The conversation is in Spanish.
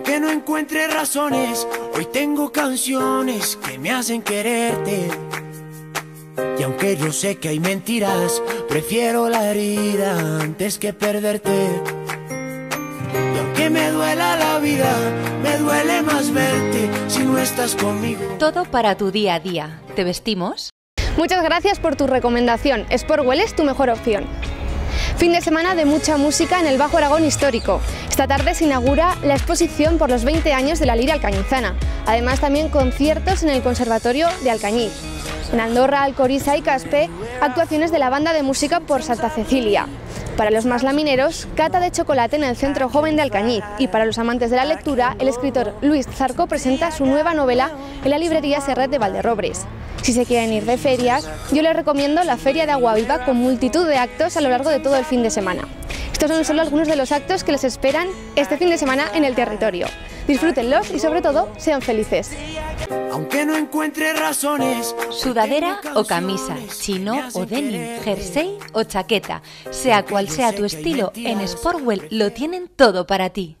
Aunque no encuentre razones, hoy tengo canciones que me hacen quererte. Y aunque yo sé que hay mentiras, prefiero la herida antes que perderte. Y aunque me duela la vida, me duele más verte si no estás conmigo. Todo para tu día a día. ¿Te vestimos? Muchas gracias por tu recomendación. Sportwell es tu mejor opción. Fin de semana de mucha música en el Bajo Aragón Histórico. Esta tarde se inaugura la exposición por los 20 años de la Lira Alcañizana. Además también conciertos en el Conservatorio de Alcañiz. En Andorra, Alcoriza y Caspe, actuaciones de la banda de música por Santa Cecilia. Para los más lamineros, cata de chocolate en el Centro Joven de Alcañiz. Y para los amantes de la lectura, el escritor Luis Zarco presenta su nueva novela en la librería Serret de Valderrobres. Si se quieren ir de ferias, yo les recomiendo la Feria de Agua Viva con multitud de actos a lo largo de todo el fin de semana. Estos son solo algunos de los actos que les esperan este fin de semana en el territorio. Disfrútenlos y sobre todo sean felices. Aunque no encuentre razones. Sudadera o camisa, chino o denim, jersey o chaqueta, sea cual sea tu estilo, en Sportwell lo tienen todo para ti.